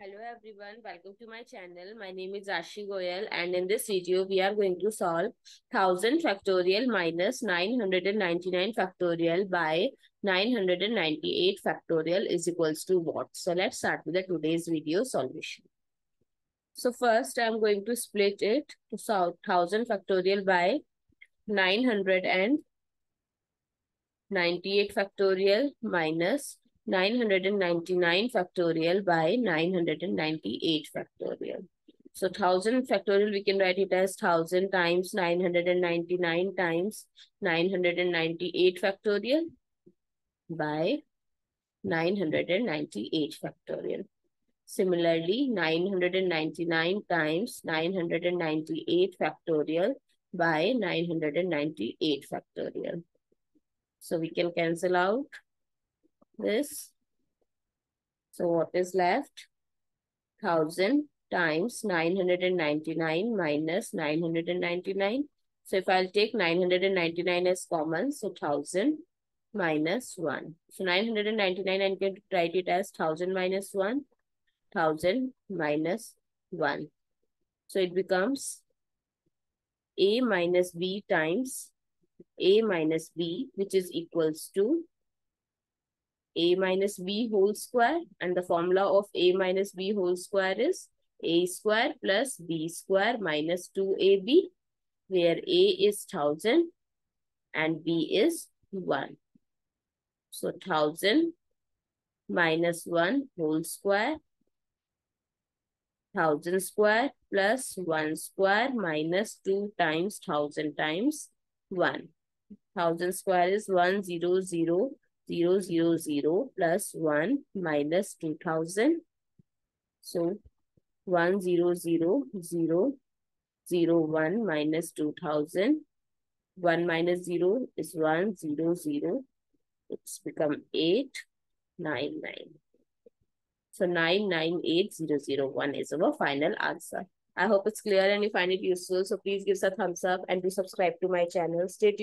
Hello everyone, welcome to my channel. My name is Rashi Goel and in this video we are going to solve 1000 factorial minus 999 factorial by 998 factorial is equals to what? So let's start with the today's video solution. So first I'm going to split it to solve 1000 factorial by 998 factorial minus 999 factorial by 998 factorial. So 1000 factorial, we can write it as 1000 times 999 times 998 factorial by 998 factorial. Similarly, 999 times 998 factorial by 998 factorial. So we can cancel out this. So what is left? 1000 times 999 minus 999. So if I'll take 999 as common, so 1000 minus 1. So 999 I can write it as 1000 minus 1, 1000 minus 1. So it becomes a minus b times a minus b which is equals to a minus b whole square and the formula of a minus b whole square is a square plus b square minus 2ab where a is 1000 and b is 1. So 1000 minus 1 whole square 1000 square plus 1 square minus 2 times 1000 times 1. 1000 square is 100 0, 0, 0 plus 1 minus 2000. So 1, 0, 0, 0, 0, 1 minus 2000. 1 minus 0 is 1, 0, 0. It's become 8, 9, 9. So 998001 is our final answer. I hope it's clear and you find it useful. So please give us a thumbs up and do subscribe to my channel. Stay tuned.